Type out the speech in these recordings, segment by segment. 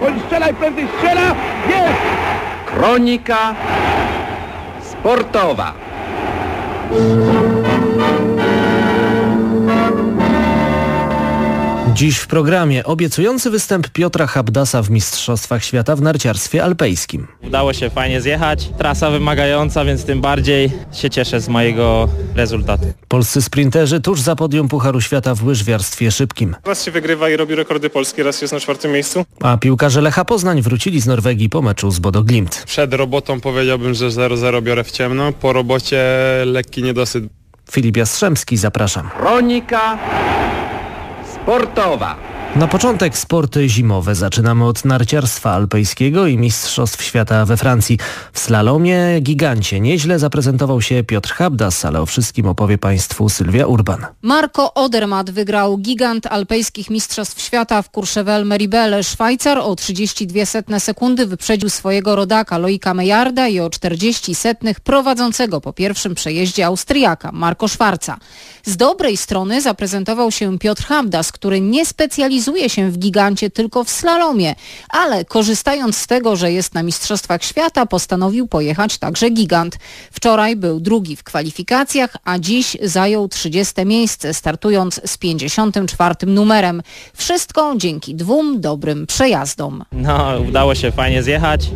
Bądź strzelaj, prędzej strzela! Jest! Kronika sportowa. Dziś w programie obiecujący występ Piotra Habdasa w Mistrzostwach Świata w narciarstwie alpejskim. Udało się fajnie zjechać. Trasa wymagająca, więc tym bardziej się cieszę z mojego rezultatu. Polscy sprinterzy tuż za podium Pucharu Świata w łyżwiarstwie szybkim. Raz się wygrywa i robi rekordy polskie, raz jest na czwartym miejscu. A piłkarze Lecha Poznań wrócili z Norwegii po meczu z Bodo Glimt. Przed robotą powiedziałbym, że 0-0 biorę w ciemno, po robocie lekki niedosyt. Filip Jastrzębski, zapraszam. Kronika sportowa. Na początek sporty zimowe. Zaczynamy od narciarstwa alpejskiego i Mistrzostw Świata we Francji. W slalomie gigancie nieźle zaprezentował się Piotr Habdas, ale o wszystkim opowie Państwu Sylwia Urban. Marco Odermatt wygrał gigant alpejskich Mistrzostw Świata w Courchevel Meribel. Szwajcar o 32 setne sekundy wyprzedził swojego rodaka Loika Mejarda i o 40 setnych prowadzącego po pierwszym przejeździe Austriaka Marco Schwarza. Z dobrej strony zaprezentował się Piotr Habdas, który nie specjalizuje się w gigancie tylko w slalomie, ale korzystając z tego, że jest na Mistrzostwach Świata, postanowił pojechać także gigant. Wczoraj był drugi w kwalifikacjach, a dziś zajął 30 miejsce, startując z 54 numerem. Wszystko dzięki dwóm dobrym przejazdom. No, udało się fajnie zjechać.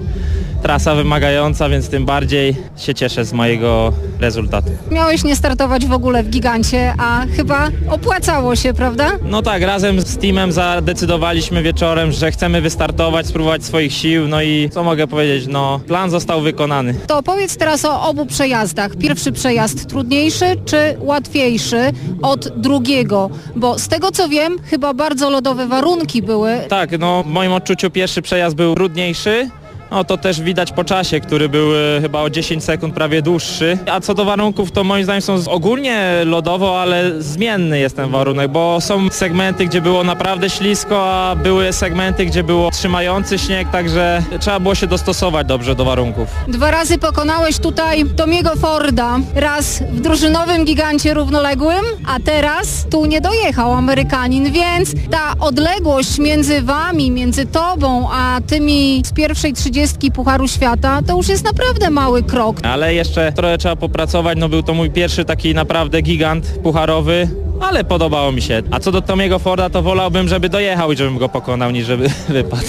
Trasa wymagająca, więc tym bardziej się cieszę z mojego rezultatu. Miałeś nie startować w ogóle w gigancie, a chyba opłacało się, prawda? No tak, razem z teamem zadecydowaliśmy wieczorem, że chcemy wystartować, spróbować swoich sił, no i co mogę powiedzieć, no plan został wykonany. To powiedz teraz o obu przejazdach. Pierwszy przejazd trudniejszy czy łatwiejszy od drugiego? Bo z tego co wiem, chyba bardzo lodowe warunki były. Tak, no w moim odczuciu pierwszy przejazd był trudniejszy, no to też widać po czasie, który był e, chyba o 10 sekund prawie dłuższy. A co do warunków, to moim zdaniem są ogólnie lodowo, ale zmienny jest ten warunek, bo są segmenty, gdzie było naprawdę ślisko, a były segmenty, gdzie było trzymający śnieg, także trzeba było się dostosować dobrze do warunków. Dwa razy pokonałeś tutaj Tomiego Forda. Raz w drużynowym gigancie równoległym, a teraz tu nie dojechał Amerykanin, więc ta odległość między wami, między tobą, a tymi z pierwszej 30 Pucharu Świata, to już jest naprawdę mały krok. Ale jeszcze trochę trzeba popracować, no był to mój pierwszy taki naprawdę gigant pucharowy, ale podobało mi się. A co do Tomiego Forda, to wolałbym, żeby dojechał i żebym go pokonał, niż żeby wypadł.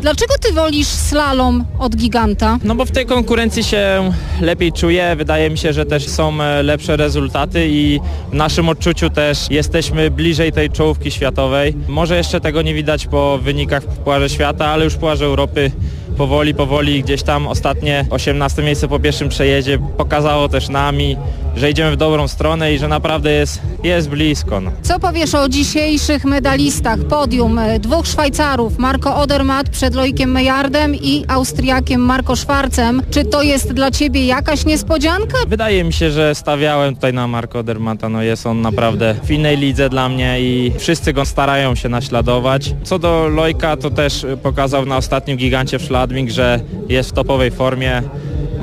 Dlaczego ty wolisz slalom od giganta? No bo w tej konkurencji się lepiej czuję, wydaje mi się, że też są e, lepsze rezultaty i w naszym odczuciu też jesteśmy bliżej tej czołówki światowej. Może jeszcze tego nie widać po wynikach w Pucharze Świata, ale już w Pucharze Europy powoli, powoli gdzieś tam ostatnie 18 miejsce po pierwszym przejeździe pokazało też nami, że idziemy w dobrą stronę i że naprawdę jest, jest blisko. No. Co powiesz o dzisiejszych medalistach? Podium e, dwóch Szwajcarów, Marco Odermatt przed Loikiem Mejardem i Austriakiem Marco Schwarzem. Czy to jest dla Ciebie jakaś niespodzianka? Wydaje mi się, że stawiałem tutaj na Marco Odermata, no jest on naprawdę w innej lidze dla mnie i wszyscy go starają się naśladować. Co do Lojka, to też pokazał na ostatnim gigancie w Schladming, że jest w topowej formie.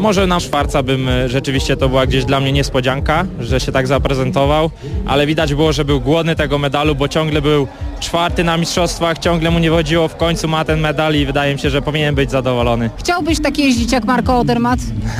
Może na Szwarca bym e, rzeczywiście to była gdzieś dla mnie niespodzianka, że się tak zaprezentował, ale widać było, że był głodny tego medalu, bo ciągle był czwarty na mistrzostwach, ciągle mu nie wodziło, w końcu ma ten medal i wydaje mi się, że powinien być zadowolony. Chciałbyś tak jeździć jak Marco Odermatt?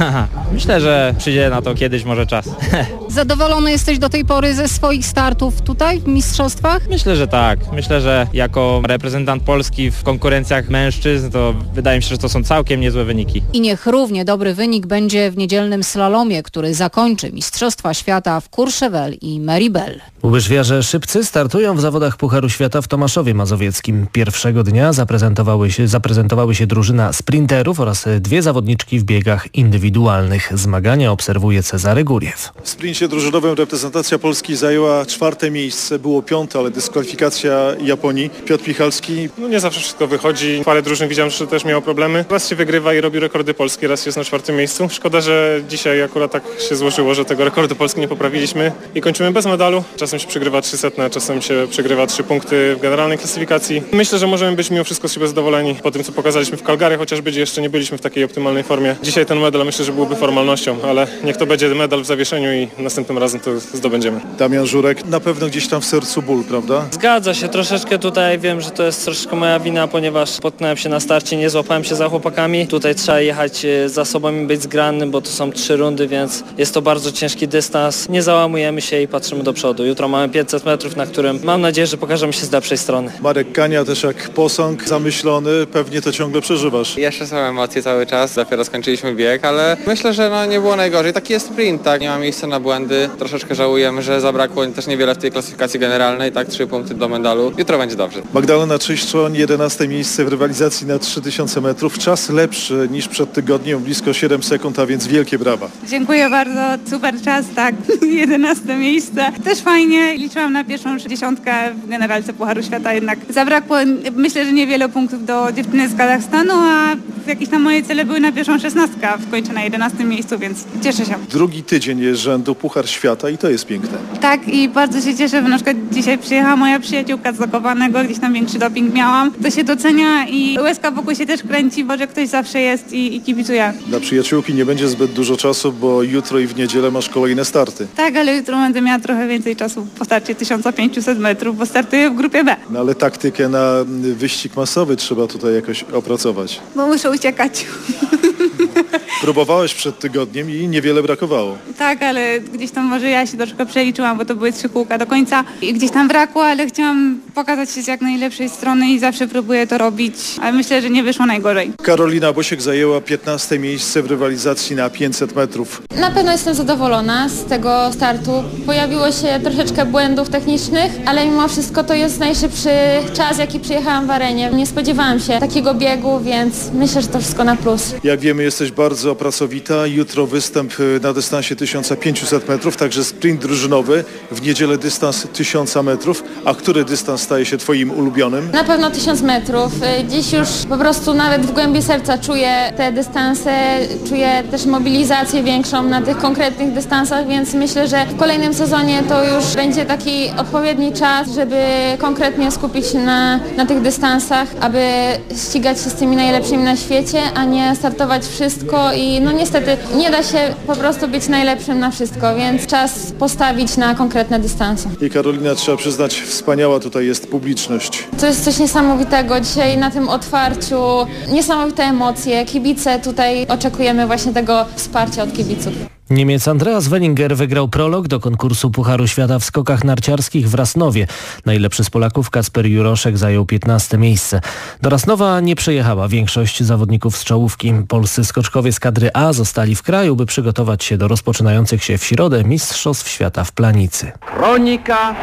Myślę, że przyjdzie na to kiedyś może czas. Zadowolony jesteś do tej pory ze swoich startów tutaj w mistrzostwach? Myślę, że tak. Myślę, że jako reprezentant Polski w konkurencjach mężczyzn, to wydaje mi się, że to są całkiem niezłe wyniki. I niech równie dobry wynik będzie w niedzielnym slalomie, który zakończy Mistrzostwa Świata w Courchevel i Meribel. Łyżwiarze szybcy startują w zawodach Pucharu Świata w Tomaszowie Mazowieckim. Pierwszego dnia zaprezentowały się, zaprezentowały się drużyna sprinterów oraz dwie zawodniczki w biegach indywidualnych. Zmagania obserwuje Cezary Góriew. W sprincie drużynowym reprezentacja Polski zajęła czwarte miejsce, było piąte, ale dyskwalifikacja Japonii. Piotr Michalski. No nie zawsze wszystko wychodzi. Parę drużyn widziałem, że też miało problemy. Raz się wygrywa i robi rekordy polskie, raz jest na czwartym miejscu. Szkoda, że dzisiaj akurat tak się złożyło, że tego rekordu Polski nie poprawiliśmy i kończymy bez medalu. Czasem się przegrywa 300, czasem się przegrywa 3 punkty w generalnej klasyfikacji. Myślę, że możemy być mimo wszystko z siebie zadowoleni po tym, co pokazaliśmy w Calgary, chociaż będzie jeszcze nie byliśmy w takiej optymalnej formie. Dzisiaj ten medal myślę, że byłby formalnością, ale niech to będzie medal w zawieszeniu i następnym razem to zdobędziemy. Damian Żurek, na pewno gdzieś tam w sercu ból, prawda? Zgadza się, troszeczkę tutaj wiem, że to jest troszeczkę moja wina, ponieważ potknąłem się na starcie, nie złapałem się za chłopakami. Tutaj trzeba jechać e, za sobą i być zgranym, bo to są trzy rundy, więc jest to bardzo ciężki dystans. Nie załamujemy się i patrzymy do przodu. Jutro mamy 500 metrów, na którym mam nadzieję, że pokażemy się z lepszej strony. Marek Kania też jak posąg zamyślony, pewnie to ciągle przeżywasz. Jeszcze są emocje cały czas, dopiero skończyliśmy bieg, ale myślę, że no nie było najgorzej. Taki jest sprint, tak, nie ma miejsca na błędy. Troszeczkę żałujemy, że zabrakło też niewiele w tej klasyfikacji generalnej, tak, trzy punkty do medalu. Jutro będzie dobrze. Magdalena Czyszczon, 11 miejsce w rywalizacji na 3000 metrów. Czas lepszy niż przed tygodniem, blisko 7 sekund, a więc wielkie brawa. Dziękuję bardzo, super czas, tak, 11 miejsce. Też fajnie, liczyłam na pierwszą dziesiątkę w generalce Pucharu Świata, jednak zabrakło myślę, że niewiele punktów do dziewczyny z Kazachstanu, a jakieś tam moje cele były na pierwszą szesnastkę, w końcu na 11 miejscu, więc cieszę się. Drugi tydzień jest rzędu Puchar Świata i to jest piękne. Tak i bardzo się cieszę, że na przykład dzisiaj przyjechała moja przyjaciółka z Zakopanego, gdzieś tam większy doping miałam. To się docenia i łezka wokół się też kręci, bo że ktoś zawsze jest i, i kibicuje. Dla przyjaciółki nie będzie zbyt dużo czasu, bo jutro i w niedzielę masz kolejne starty. Tak, ale jutro będę miała trochę więcej czasu po starcie 1500 metrów, bo startuję w grupie B. No ale taktykę na wyścig masowy trzeba tutaj jakoś opracować. Bo muszę Então, sou tia Próbowałeś przed tygodniem i niewiele brakowało. Tak, ale gdzieś tam może ja się troszkę przeliczyłam, bo to były trzy kółka do końca i gdzieś tam brakło, ale chciałam pokazać się z jak najlepszej strony i zawsze próbuję to robić, ale myślę, że nie wyszło najgorzej. Karolina Bosiek zajęła 15 miejsce w rywalizacji na 500 metrów. Na pewno jestem zadowolona z tego startu. Pojawiło się troszeczkę błędów technicznych, ale mimo wszystko to jest najszybszy czas, jaki przyjechałam w arenie. Nie spodziewałam się takiego biegu, więc myślę, że to wszystko na plus. Jak wiemy, jesteś bardzo pracowita. Jutro występ na dystansie 1500 metrów, także sprint drużynowy. W niedzielę dystans 1000 metrów. A który dystans staje się Twoim ulubionym? Na pewno 1000 metrów. Dziś już po prostu nawet w głębi serca czuję te dystanse, czuję też mobilizację większą na tych konkretnych dystansach, więc myślę, że w kolejnym sezonie to już będzie taki odpowiedni czas, żeby konkretnie skupić się na, na tych dystansach, aby ścigać się z tymi najlepszymi na świecie, a nie startować wszystko i no niestety nie da się po prostu być najlepszym na wszystko, więc czas postawić na konkretne dystanse. I Karolina, trzeba przyznać, wspaniała tutaj jest publiczność. To jest coś niesamowitego. Dzisiaj na tym otwarciu niesamowite emocje. Kibice tutaj oczekujemy właśnie tego wsparcia od kibiców. Niemiec Andreas Wellinger wygrał prolog do konkursu Pucharu Świata w skokach narciarskich w Rasnowie. Najlepszy z Polaków Kasper Juroszek zajął 15 miejsce. Do Rasnowa nie przyjechała większość zawodników z czołówki. Polscy skoczkowie z kadry A zostali w kraju, by przygotować się do rozpoczynających się w środę Mistrzostw Świata w Planicy. Kronika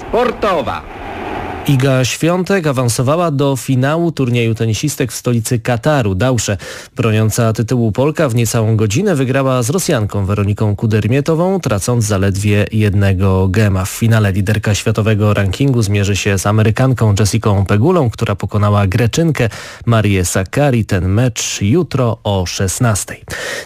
sportowa. Iga Świątek awansowała do finału turnieju tenisistek w stolicy Kataru, Dausze. Broniąca tytułu Polka w niecałą godzinę wygrała z Rosjanką Weroniką Kudermietową, tracąc zaledwie jednego gema. W finale liderka światowego rankingu zmierzy się z Amerykanką Jessicą Pegulą, która pokonała Greczynkę Marię Sakari. Ten mecz jutro o 16.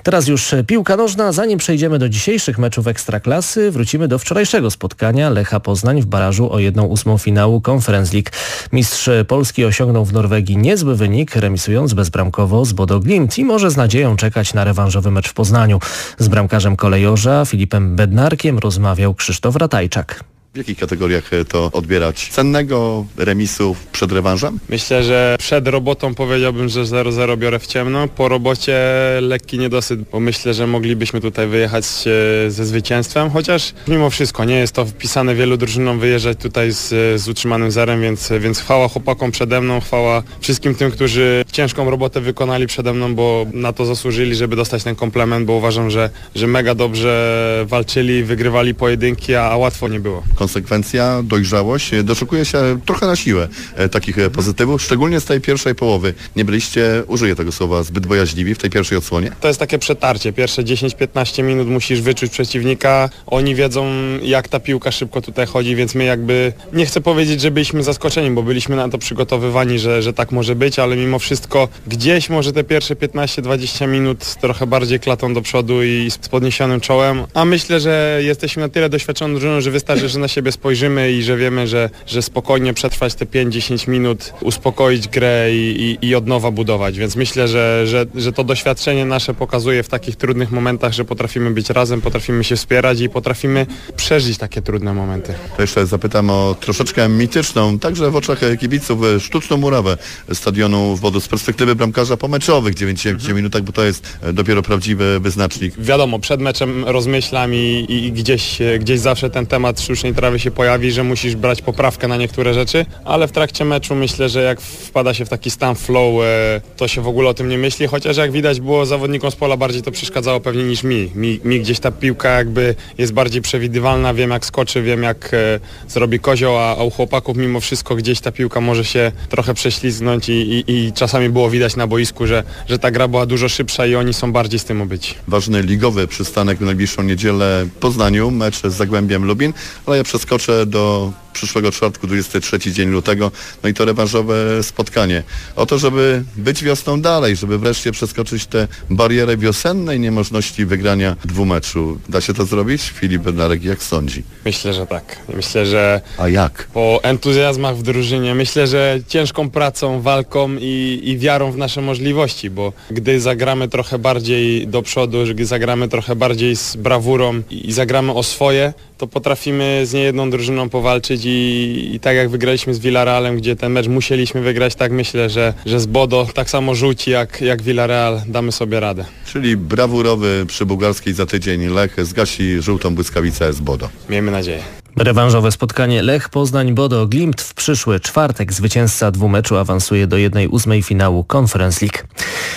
Teraz już piłka nożna. Zanim przejdziemy do dzisiejszych meczów Ekstraklasy, wrócimy do wczorajszego spotkania Lecha Poznań w barażu o 1-8 finału konferencji League. Mistrz Polski osiągnął w Norwegii niezły wynik, remisując bezbramkowo z Bodo Glimt i może z nadzieją czekać na rewanżowy mecz w Poznaniu. Z bramkarzem kolejorza Filipem Bednarkiem rozmawiał Krzysztof Ratajczak. W jakich kategoriach to odbierać? Cennego remisu przed rewanżem? Myślę, że przed robotą powiedziałbym, że 0-0 biorę w ciemno. Po robocie lekki niedosyt, bo myślę, że moglibyśmy tutaj wyjechać e, ze zwycięstwem, chociaż mimo wszystko nie jest to wpisane wielu drużynom wyjeżdżać tutaj z, z utrzymanym zerem, więc, więc chwała chłopakom przede mną, chwała wszystkim tym, którzy ciężką robotę wykonali przede mną, bo na to zasłużyli, żeby dostać ten komplement, bo uważam, że, że mega dobrze walczyli, wygrywali pojedynki, a, a łatwo nie było konsekwencja, dojrzałość. Doszukuje się trochę na siłę e, takich e, pozytywów, szczególnie z tej pierwszej połowy. Nie byliście, użyję tego słowa, zbyt bojaźliwi w tej pierwszej odsłonie? To jest takie przetarcie. Pierwsze 10-15 minut musisz wyczuć przeciwnika. Oni wiedzą, jak ta piłka szybko tutaj chodzi, więc my jakby, nie chcę powiedzieć, że byliśmy zaskoczeni, bo byliśmy na to przygotowywani, że, że tak może być, ale mimo wszystko gdzieś może te pierwsze 15-20 minut trochę bardziej klatą do przodu i z podniesionym czołem, a myślę, że jesteśmy na tyle doświadczeni drużyną, że wystarczy, że nasi siebie spojrzymy i że wiemy, że, że spokojnie przetrwać te 5-10 minut, uspokoić grę i, i, i od nowa budować. Więc myślę, że, że, że to doświadczenie nasze pokazuje w takich trudnych momentach, że potrafimy być razem, potrafimy się wspierać i potrafimy przeżyć takie trudne momenty. To jeszcze zapytam o troszeczkę mityczną, także w oczach kibiców, sztuczną murawę stadionu w Wodu z perspektywy bramkarza pomeczowych 90 mhm. minutach, bo to jest dopiero prawdziwy wyznacznik. Wiadomo, przed meczem rozmyślam i, i gdzieś, gdzieś zawsze ten temat sztucznej trawy się pojawi, że musisz brać poprawkę na niektóre rzeczy, ale w trakcie meczu myślę, że jak wpada się w taki stan flow, e, to się w ogóle o tym nie myśli, chociaż jak widać było zawodnikom z pola bardziej to przeszkadzało pewnie niż mi. Mi, mi gdzieś ta piłka jakby jest bardziej przewidywalna, wiem jak skoczy, wiem jak e, zrobi kozioł, a, a u chłopaków mimo wszystko gdzieś ta piłka może się trochę prześlizgnąć i, i, i czasami było widać na boisku, że, że ta gra była dużo szybsza i oni są bardziej z tym obyci. Ważny ligowy przystanek w najbliższą niedzielę w Poznaniu, mecz z Zagłębiem Lubin, ale przeskoczę do przyszłego czwartku, 23 dzień lutego, no i to rewanżowe spotkanie. O to, żeby być wiosną dalej, żeby wreszcie przeskoczyć tę barierę wiosennej niemożności wygrania dwumeczu. Da się to zrobić? Filip Bednarek, jak sądzi? Myślę, że tak. Myślę, że... A jak? Po entuzjazmach w drużynie, myślę, że ciężką pracą, walką i, i wiarą w nasze możliwości, bo gdy zagramy trochę bardziej do przodu, gdy zagramy trochę bardziej z brawurą i, i zagramy o swoje, to potrafimy z niejedną drużyną powalczyć i, i, tak jak wygraliśmy z Villarrealem, gdzie ten mecz musieliśmy wygrać, tak myślę, że, że z Bodo tak samo rzuci jak, jak Villarreal damy sobie radę. Czyli brawurowy przy bułgarskiej za tydzień Lech zgasi żółtą błyskawicę z Bodo. Miejmy nadzieję. Rewanżowe spotkanie Lech Poznań-Bodo Glimt w przyszły czwartek. Zwycięzca dwumeczu awansuje do 1-8 finału Conference League.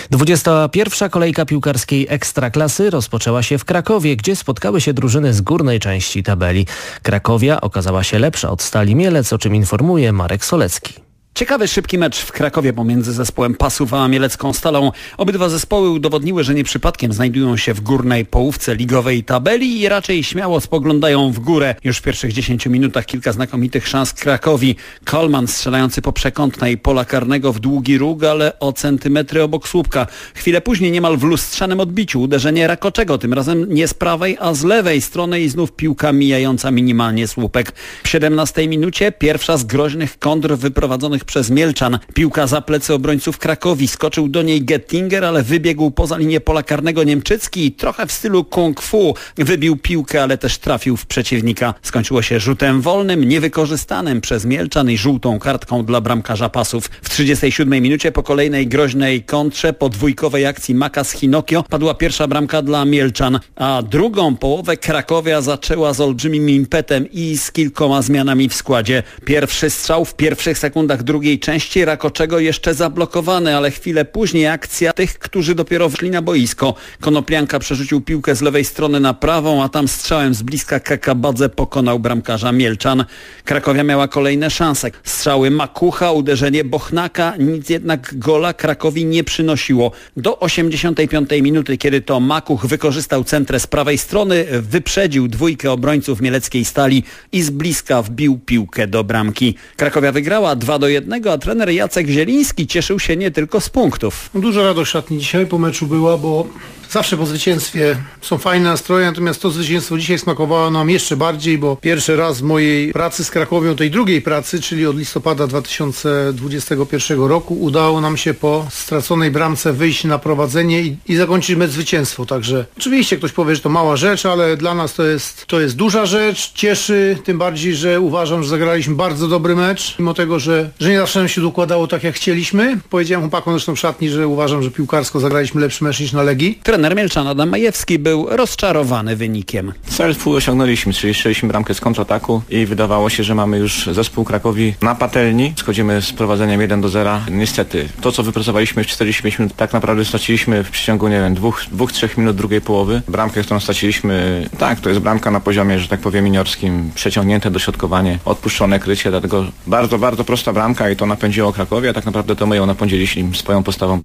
21. kolejka piłkarskiej Ekstraklasy rozpoczęła się w Krakowie, gdzie spotkały się drużyny z górnej części tabeli. Krakowia okazała się lepsza od Stali Mielec, o czym informuje Marek Solecki. Ciekawy, szybki mecz w Krakowie pomiędzy zespołem Pasów a Mielecką Stalą. Obydwa zespoły udowodniły, że nie przypadkiem znajdują się w górnej połówce ligowej tabeli i raczej śmiało spoglądają w górę. Już w pierwszych 10 minutach kilka znakomitych szans Krakowi. Kolman strzelający po przekątnej pola karnego w długi róg, ale o centymetry obok słupka. Chwilę później niemal w lustrzanym odbiciu uderzenie Rakoczego, tym razem nie z prawej, a z lewej strony i znów piłka mijająca minimalnie słupek. W 17 minucie pierwsza z groźnych kontr wyprowadzonych przez Mielczan. Piłka za plecy obrońców Krakowi. Skoczył do niej Gettinger, ale wybiegł poza linię pola karnego Niemczycki i trochę w stylu kung fu wybił piłkę, ale też trafił w przeciwnika. Skończyło się rzutem wolnym, niewykorzystanym przez Mielczan i żółtą kartką dla bramkarza pasów. W 37 minucie po kolejnej groźnej kontrze po dwójkowej akcji Maka z Hinokio padła pierwsza bramka dla Mielczan, a drugą połowę Krakowia zaczęła z olbrzymim impetem i z kilkoma zmianami w składzie. Pierwszy strzał w pierwszych sekundach drugiej drugiej części Rakoczego jeszcze zablokowany, ale chwilę później akcja tych, którzy dopiero weszli na boisko. Konoplianka przerzucił piłkę z lewej strony na prawą, a tam strzałem z bliska Kakabadze pokonał bramkarza Mielczan. Krakowia miała kolejne szanse. Strzały Makucha, uderzenie Bochnaka, nic jednak gola Krakowi nie przynosiło. Do 85 minuty, kiedy to Makuch wykorzystał centrę z prawej strony, wyprzedził dwójkę obrońców mieleckiej stali i z bliska wbił piłkę do bramki. Krakowia wygrała 2 do 1 jednego, a trener Jacek Zieliński cieszył się nie tylko z punktów. Dużo radość szatni dzisiaj po meczu była, bo Zawsze po zwycięstwie są fajne nastroje, natomiast to zwycięstwo dzisiaj smakowało nam jeszcze bardziej, bo pierwszy raz w mojej pracy z Krakowią, tej drugiej pracy, czyli od listopada 2021 roku, udało nam się po straconej bramce wyjść na prowadzenie i, i zakończyć mecz zwycięstwo. Także oczywiście ktoś powie, że to mała rzecz, ale dla nas to jest, to jest duża rzecz, cieszy, tym bardziej, że uważam, że zagraliśmy bardzo dobry mecz, mimo tego, że, że nie zawsze nam się układało tak jak chcieliśmy. Powiedziałem chłopakom zresztą w szatni, że uważam, że piłkarsko zagraliśmy lepszy mecz niż na Legii. Trener Mielczan Adam Majewski był rozczarowany wynikiem. Cel twój osiągnęliśmy, czyli strzeliśmy bramkę z kontrataku i wydawało się, że mamy już zespół Krakowi na patelni. Schodzimy z prowadzeniem 1 do 0. Niestety, to co wypracowaliśmy w 45 minut, tak naprawdę straciliśmy w przeciągu, nie wiem, dwóch, dwóch trzech minut drugiej połowy. Bramkę, którą straciliśmy, tak, to jest bramka na poziomie, że tak powiem, juniorskim, przeciągnięte dośrodkowanie, odpuszczone krycie, dlatego bardzo, bardzo prosta bramka i to napędziło Krakowie, a tak naprawdę to my ją napędziliśmy swoją postawą.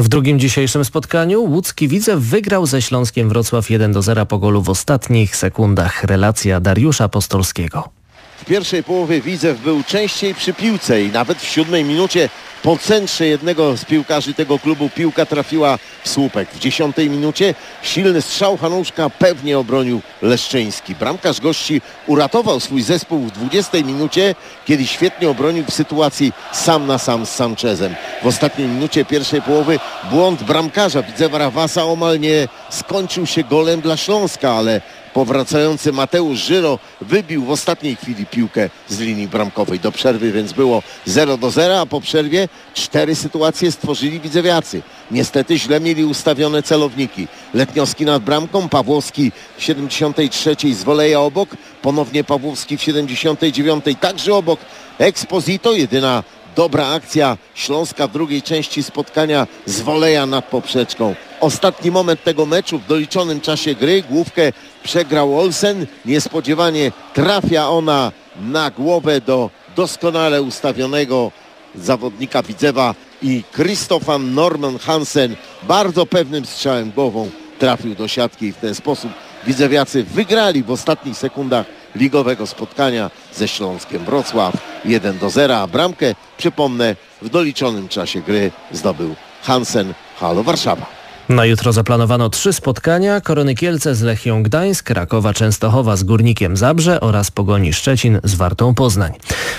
W drugim dzisiejszym spotkaniu łódzki Widzew wygrał ze Śląskiem Wrocław 1 do 0 po golu w ostatnich sekundach. Relacja Dariusza Apostolskiego. W pierwszej połowie Widzew był częściej przy piłce i nawet w siódmej minucie po centrze jednego z piłkarzy tego klubu piłka trafiła w słupek. W dziesiątej minucie silny strzał Hanuszka pewnie obronił Leszczyński. Bramkarz gości uratował swój zespół w 20 minucie, kiedy świetnie obronił w sytuacji sam na sam z Sanchezem. W ostatniej minucie pierwszej połowy błąd bramkarza Widzewa Rawasa omal nie skończył się golem dla Śląska, ale Powracający Mateusz Żyro wybił w ostatniej chwili piłkę z linii bramkowej. Do przerwy więc było 0 do 0, a po przerwie cztery sytuacje stworzyli widzewiacy. Niestety źle mieli ustawione celowniki. Letniowski nad bramką, Pawłowski w 73 z woleja obok, ponownie Pawłowski w 79 także obok. Exposito, jedyna dobra akcja Śląska w drugiej części spotkania z woleja nad poprzeczką. Ostatni moment tego meczu w doliczonym czasie gry. Główkę przegrał Olsen. Niespodziewanie trafia ona na głowę do doskonale ustawionego zawodnika Widzewa i Krzysztofan Norman Hansen bardzo pewnym strzałem głową trafił do siatki i w ten sposób Widzewiacy wygrali w ostatnich sekundach ligowego spotkania ze Śląskiem Wrocław 1 do 0, a bramkę, przypomnę, w doliczonym czasie gry zdobył Hansen Halo Warszawa. Na jutro zaplanowano trzy spotkania. Korony Kielce z Lechią Gdańsk, Krakowa Częstochowa z Górnikiem Zabrze oraz Pogoni Szczecin z Wartą Poznań.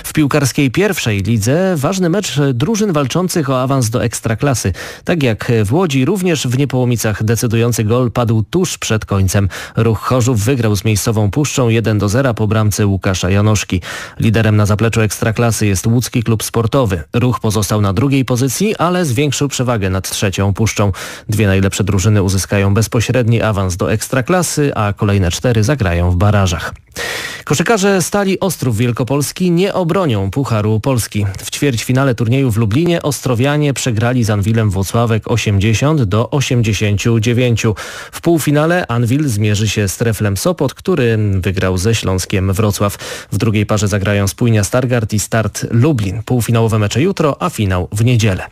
W piłkarskiej pierwszej lidze ważny mecz drużyn walczących o awans do Ekstraklasy. Tak jak w Łodzi, również w Niepołomicach decydujący gol padł tuż przed końcem. Ruch Chorzów wygrał z miejscową Puszczą 1 do 0 po bramce Łukasza Janoszki. Liderem na zapleczu Ekstraklasy jest łódzki klub sportowy. Ruch pozostał na drugiej pozycji, ale zwiększył przewagę nad trzecią Puszczą. Dwie najlepsze drużyny uzyskają bezpośredni awans do Ekstraklasy, a kolejne cztery zagrają w barażach. Koszykarze Stali Ostrów Wielkopolski nie obronią Pucharu Polski. W ćwierćfinale turnieju w Lublinie Ostrowianie przegrali z Anwilem Włocławek 80 do 89. W półfinale Anwil zmierzy się z Treflem Sopot, który wygrał ze Śląskiem Wrocław. W drugiej parze zagrają Spójnia Stargard i Start Lublin. Półfinałowe mecze jutro, a finał w niedzielę.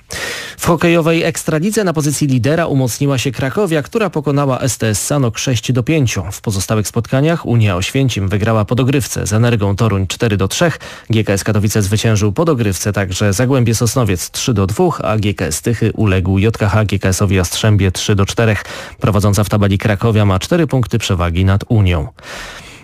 W hokejowej Ekstralidze na pozycji lidera umocniła się Krakowia, która pokonała STS Sanok 6 do 5. W pozostałych spotkaniach Unia Oświęcim wygrała po dogrywce z Energią Toruń 4 do 3. GKS Katowice zwyciężył po dogrywce także Zagłębie Sosnowiec 3 do 2, a GKS Tychy uległ JKH GKS-owi Jastrzębie 3 do 4. Prowadząca w tabeli Krakowia ma 4 punkty przewagi nad Unią.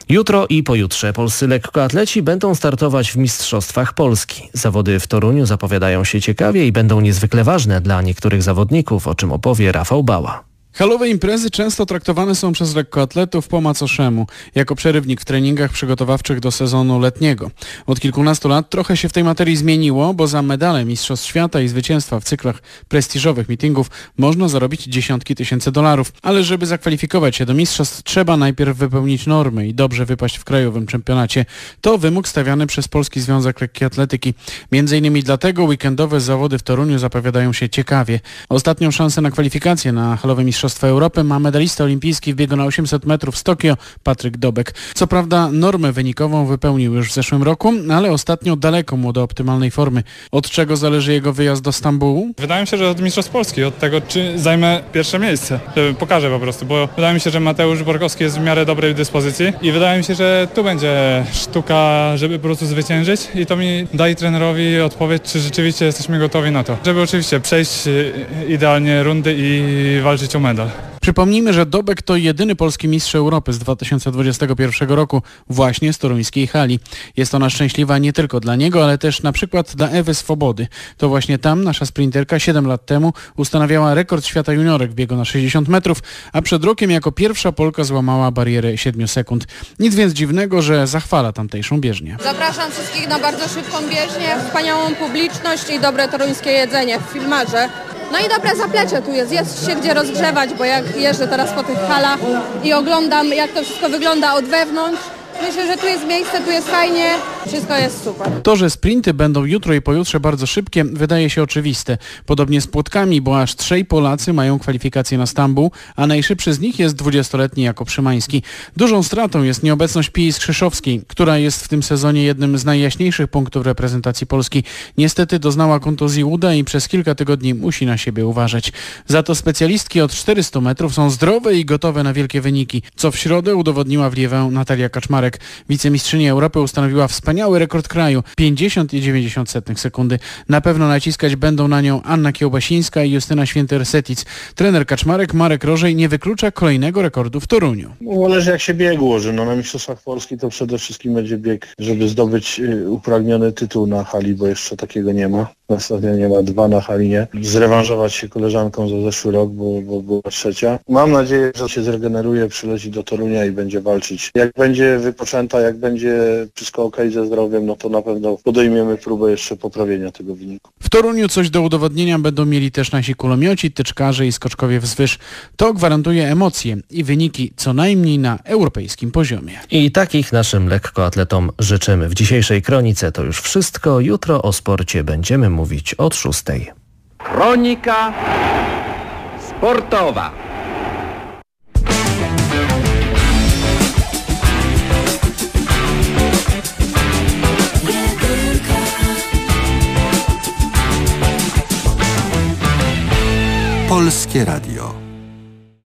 Jutro i pojutrze polscy lekkoatleci będą startować w Mistrzostwach Polski. Zawody w Toruniu zapowiadają się ciekawie i będą niezwykle ważne dla niektórych zawodników, o czym opowie Rafał Bała. Halowe imprezy często traktowane są przez lekkoatletów po macoszemu, jako przerywnik w treningach przygotowawczych do sezonu letniego. Od kilkunastu lat trochę się w tej materii zmieniło, bo za medale Mistrzostw Świata i zwycięstwa w cyklach prestiżowych meetingów można zarobić dziesiątki tysięcy dolarów. Ale żeby zakwalifikować się do mistrzostw, trzeba najpierw wypełnić normy i dobrze wypaść w krajowym czempionacie. To wymóg stawiany przez Polski Związek Lekkiej Atletyki. Między innymi dlatego weekendowe zawody w Toruniu zapowiadają się ciekawie. Ostatnią szansę na kwalifikację na halowe mistrzostwa Mistrzostwa Europy ma medalista olimpijski w biegu na 800 metrów z Tokio, Patryk Dobek. Co prawda normę wynikową wypełnił już w zeszłym roku, ale ostatnio daleko mu do optymalnej formy. Od czego zależy jego wyjazd do Stambułu? Wydaje mi się, że od Mistrzostw Polski, od tego czy zajmę pierwsze miejsce, pokażę po prostu, bo wydaje mi się, że Mateusz Borkowski jest w miarę dobrej dyspozycji i wydaje mi się, że tu będzie sztuka, żeby po prostu zwyciężyć i to mi daje trenerowi odpowiedź, czy rzeczywiście jesteśmy gotowi na to. Żeby oczywiście przejść e, idealnie rundy i walczyć o medal. Przypomnijmy, że Dobek to jedyny polski mistrz Europy z 2021 roku właśnie z toruńskiej hali. Jest ona szczęśliwa nie tylko dla niego, ale też na przykład dla Ewy Swobody. To właśnie tam nasza sprinterka 7 lat temu ustanawiała rekord świata juniorek w biegu na 60 metrów, a przed rokiem jako pierwsza Polka złamała barierę 7 sekund. Nic więc dziwnego, że zachwala tamtejszą bieżnię. Zapraszam wszystkich na bardzo szybką bieżnię, wspaniałą publiczność i dobre toruńskie jedzenie w filmarze. No i dobre zaplecze tu jest, jest się gdzie rozgrzewać, bo jak jeżdżę teraz po tych halach i oglądam jak to wszystko wygląda od wewnątrz, Myślę, że tu jest miejsce, tu jest fajnie, wszystko jest super. To, że sprinty będą jutro i pojutrze bardzo szybkie, wydaje się oczywiste. Podobnie z płotkami, bo aż trzej Polacy mają kwalifikacje na Stambuł, a najszybszy z nich jest 20-letni Jakub Szymański. Dużą stratą jest nieobecność Pii Skrzyszowskiej, która jest w tym sezonie jednym z najjaśniejszych punktów reprezentacji Polski. Niestety doznała kontuzji uda i przez kilka tygodni musi na siebie uważać. Za to specjalistki od 400 metrów są zdrowe i gotowe na wielkie wyniki, co w środę udowodniła w Liewę Natalia Kaczmarek. Wicemistrzyni Europy ustanowiła wspaniały rekord kraju 50,9 sekundy. Na pewno naciskać będą na nią Anna Kiełbasińska i Justyna Święter-Setic. Trener Kaczmarek Marek Rożej nie wyklucza kolejnego rekordu w Toruniu. Zależy jak się bieg ułoży. No, na Mistrzostwach Polski to przede wszystkim będzie bieg, żeby zdobyć y, upragniony tytuł na hali, bo jeszcze takiego nie ma. Na stadionie ma dwa na halinie. Zrewanżować się koleżanką za zeszły rok, bo, bo była trzecia. Mam nadzieję, że się zregeneruje, przyleci do Torunia i będzie walczyć. Jak będzie wypoczęta, jak będzie wszystko ok ze zdrowiem, no to na pewno podejmiemy próbę jeszcze poprawienia tego wyniku. W Toruniu coś do udowodnienia będą mieli też nasi kulomioci, tyczkarze i skoczkowie wzwyż. To gwarantuje emocje i wyniki co najmniej na europejskim poziomie. I takich naszym lekkoatletom życzymy. W dzisiejszej kronice to już wszystko. Jutro o sporcie będziemy mówić od szóstej. Kronika sportowa. Polskie Radio.